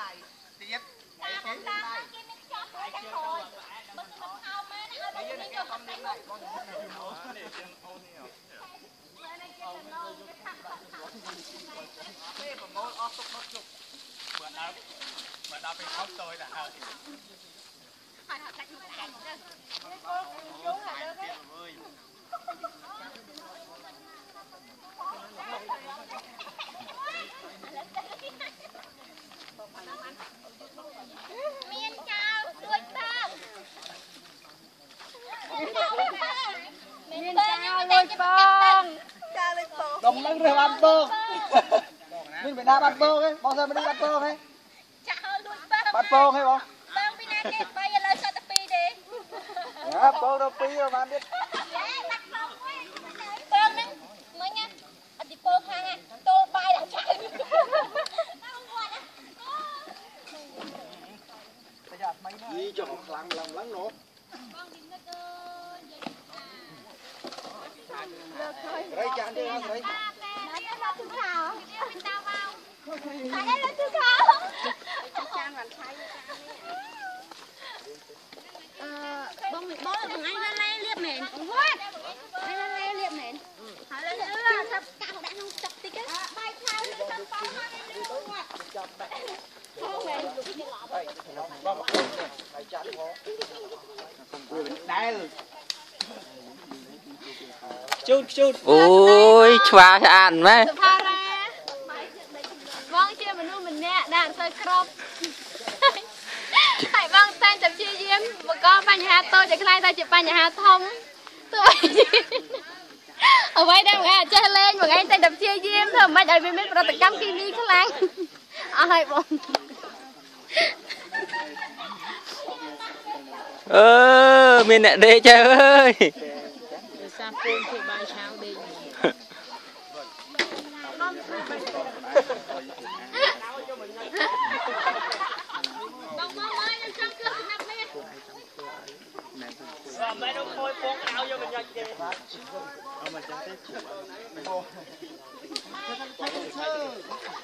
លាងដៃទៀតតាបងតាគេមានខ្ចប់មួយខាងក្រោយបើមិនថោមកណាឲ្យមកនេះយកខាងនេះមកបងនេះគេទៅណោគេថាខកខកទេប្រមូលអស់ទុកមកជុកបើដល់បើដល់ពេលខំតយទៅហើយហើយហត់ដាច់មកដាច់ទៅ មានចៅរួចបងមានចៅរួចបងមានចៅរួចបង ដុំនឹងរើសបាត់ពងមានបេដាបាត់ពងហ៎បងសិនមិនបាត់ពងហ៎ចាក់ហើយរួចបងបាត់ពងហ៎បងបងពីណាគេបីឥឡូវសតពីទេយ៉ាពងទៅពីប្រហែលទៀតហេបាត់ផងមួយបងហ្នឹងមិញណាអតិពលខាងណាតូលបាយដាក់ចាក់បងគាត់ណាប្រយ័ត្នថ្មីណាយីចុះខ្លាំងឡើងឡើងនោះ បងឌីនិតអើយនិយាយថា ស្រីចាក់ទេស្រីតែនេះរត់ទៅខោពីតាមកតែនេះរត់ទៅខោចានបានឆៃអឺបងបងបងឯងឡាលេលៀបមែនវ៉ាឯងឡាលេលៀបមែនហើយលើថាកាក់ដាក់ក្នុងទឹកតិចបាយខៅទៅតាមបងមកនេះវ៉ាចាប់ដាក់ផងមែនបងមកហើយចាក់ផងដែ លជូតជូតអូយឆ្វាឆ្អានម៉េះសុផារ៉ាបងជាមនុស្សម្នាក់ដែលអត់សូវគ្រប់ហើយបងតែងតែព្យាយាមបង្កបញ្ហាតូចតែខ្លាយតែជាបញ្ហាធំទោះអ្វីដែលបងឯងអត់ចេះលេងបងឯងតែងតែព្យាយាមធ្វើមិនឲ្យវាមានប្រតិកម្មគីមីខ្លាំងអស់ហើយបងអឺមានអ្នកដេកចៅអើយ សាពូនធ្វើបាយឆាវដេកបងមកមកខ្ញុំចង់គឺសំណាប់នេះបើមិនដល់ខូចពងកៅយកកញ្ញត់ទេអ